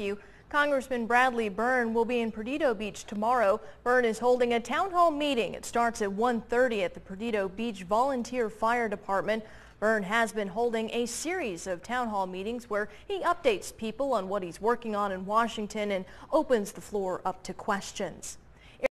rescue. Congressman Bradley Byrne will be in Perdido Beach tomorrow. Byrne is holding a town hall meeting. It starts at 1.30 at the Perdido Beach Volunteer Fire Department. Byrne has been holding a series of town hall meetings where he updates people on what he's working on in Washington and opens the floor up to questions.